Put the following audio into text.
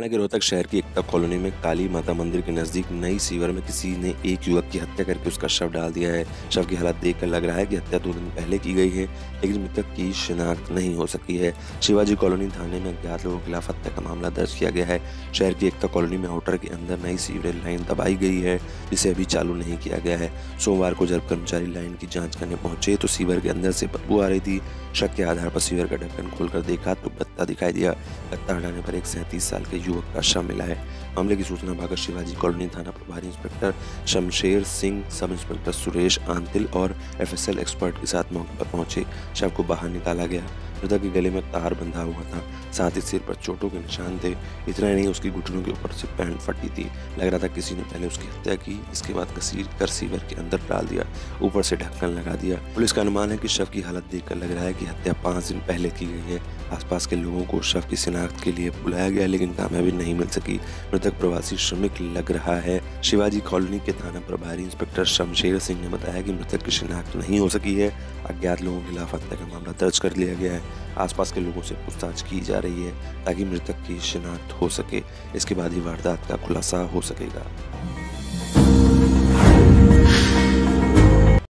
हरियाणा के रोहतक शहर की एकता कॉलोनी में काली माता मंदिर के नज़दीक नई सीवर में किसी ने एक युवक की हत्या करके उसका शव डाल दिया है। शव की हालत देखकर लग रहा है कि हत्या दो दिन पहले की गई है, लेकिन मृतक की शिनाख्त नहीं हो सकी है। शिवाजी कॉलोनी थाने में अज्ञात लोगों के खिलाफ हत्या का मामला दर्ज किया गया है। शहर की एकता कॉलोनी में होटल के अंदर नई सीवरेज लाइन दबाई गई है, जिसे अभी चालू नहीं किया गया है। सोमवार को जब कर्मचारी लाइन की जाँच करने पहुँचे तो सीवर के अंदर से बदबू आ रही थी। शक के आधार पर सीवर का ढक्कन खोलकर देखा तो गत्ता दिखाई दिया। गत्ता हटाने पर एक सैंतीस साल के युवक का शव मिला है। मामले की सूचना भागर शिवाजी कॉलोनी थाना प्रभारी inspector Shamsher Singh, sub inspector Suresh Antil और एफएसएल एक्सपर्ट के साथ मौके पर पहुँचे। शव को बाहर निकाला गया। मृतक के गले में तार बंधा हुआ था। साथ ही सिर पर चोटों के निशान थे। इतना ही नहीं, उसकी घुटनों के ऊपर से पैंट फटी थी। लग रहा था किसी ने पहले उसकी हत्या की, इसके बाद कसीर कर सीवर के अंदर डाल दिया, ऊपर से ढक्कन लगा दिया। पुलिस का अनुमान है कि शव की हालत देखकर लग रहा है कि हत्या पाँच दिन पहले की गई है। आसपास के लोगों को शव की शिनाख्त के लिए बुलाया गया, लेकिन कामयाबी नहीं मिल सकी। मृतक प्रवासी श्रमिक लग रहा है। शिवाजी कॉलोनी के थाना प्रभारी इंस्पेक्टर शमशेर सिंह ने बताया कि मृतक की शिनाख्त नहीं हो सकी है। अज्ञात लोगों के खिलाफ हत्या का मामला दर्ज कर लिया गया है। आसपास के लोगों से पूछताछ की जा रही है ताकि मृतक की शिनाख्त हो सके। इसके बाद ही वारदात का खुलासा हो सकेगा।